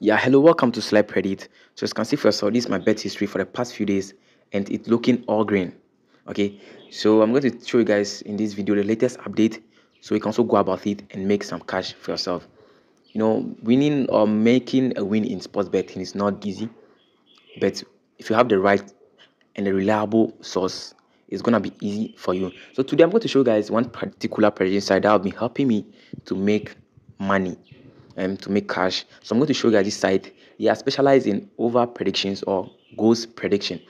Yeah, hello, welcome to Sly Predictz. So as you can see for yourself, this is my bet history for the past few days and it's looking all green. Okay, so I'm going to show you guys in this video the latest update so you can also go about it and make some cash for yourself. You know, winning or making a win in sports betting is not easy, but if you have the right and a reliable source, it's gonna be easy for you. So today I'm going to show you guys one particular prediction site that will be helping me to make money um, to make cash. So I'm going to show you guys this site. Are specialized in over predictions or goals prediction.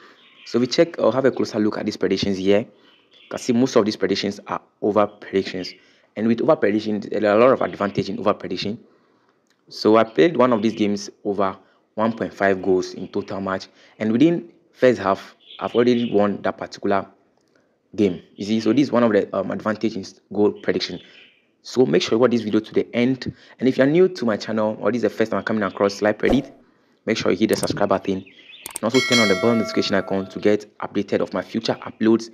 So we check or have a closer look at these predictions here. You can see most of these predictions are over predictions. And with over prediction, there are a lot of advantage in over prediction. So I played one of these games over 1.5 goals in total match. And within first half, I've already won that particular game. You see, so this is one of the um, advantages goal prediction. So make sure you watch this video to the end. And if you're new to my channel or this is the first time I'm coming across Sly Predictz, make sure you hit the subscribe button and also turn on the bell notification icon to get updated of my future uploads.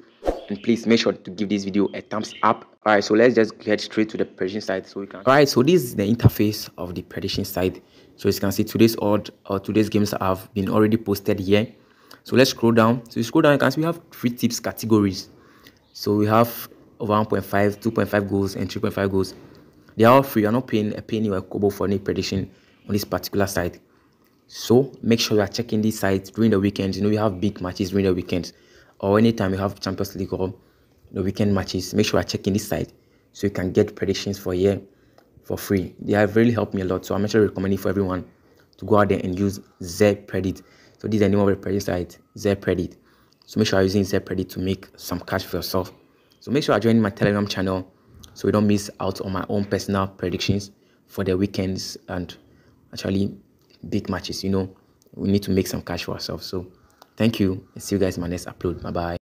And please make sure to give this video a thumbs up. Alright, so let's just get straight to the prediction site so we can. Alright, so this is the interface of the prediction site. So as you can see, today's odd or today's games have been already posted here. So let's scroll down. So you scroll down, you can see we have three tips categories. So we have over 1.5, 2.5 goals, and 3.5 goals. They are all free. You're not paying a penny or a kobo for any prediction on this particular site. So make sure you are checking this site during the weekends. You know, we have big matches during the weekends, or anytime you have Champions League or the weekend matches. Make sure you are checking this site so you can get predictions for year for free. They have really helped me a lot. So I'm actually recommending for everyone to go out there and use Zepredit. So this is the name of the prediction site, Zepredit. So make sure you're using Zepredit to make some cash for yourself. So make sure I join my Telegram channel so you don't miss out on my own personal predictions for the weekends and actually big matches. You know, we need to make some cash for ourselves. So thank you and see you guys in my next upload. Bye bye.